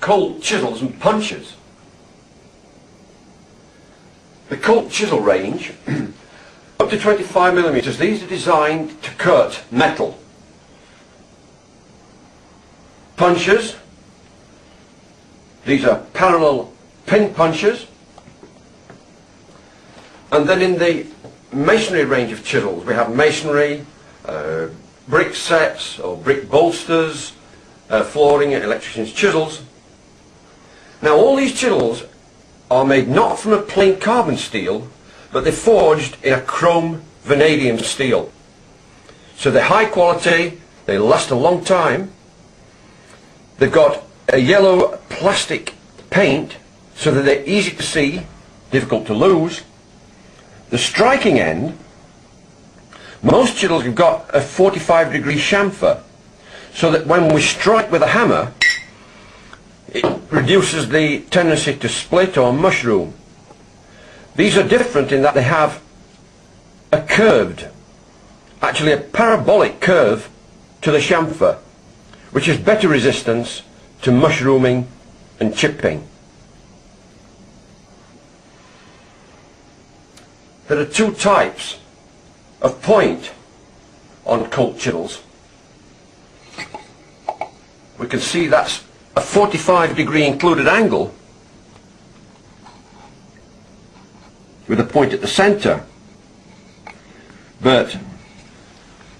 Cold chisels and punches. The Cold chisel range, up to 25 millimeters, these are designed to cut metal. Punches, these are parallel pin punches. And then in the masonry range of chisels, we have masonry, uh, brick sets or brick bolsters, uh, flooring and electrician's chisels. Now all these chisels are made not from a plain carbon steel, but they're forged in a chrome vanadium steel. So they're high quality, they last a long time. They've got a yellow plastic paint so that they're easy to see, difficult to lose. The striking end, most chisels have got a 45 degree chamfer so that when we strike with a hammer it reduces the tendency to split or mushroom. These are different in that they have a curved, actually a parabolic curve to the chamfer, which has better resistance to mushrooming and chipping. There are two types of point on Cold chisels. We can see that's a 45 degree included angle with a point at the center. But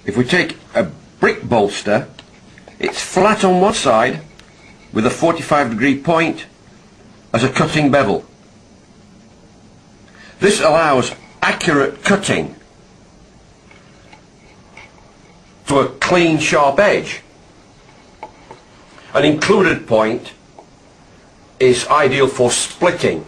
if we take a brick bolster, it's flat on one side with a 45 degree point as a cutting bevel. This allows accurate cutting to a clean sharp edge. An included point is ideal for splitting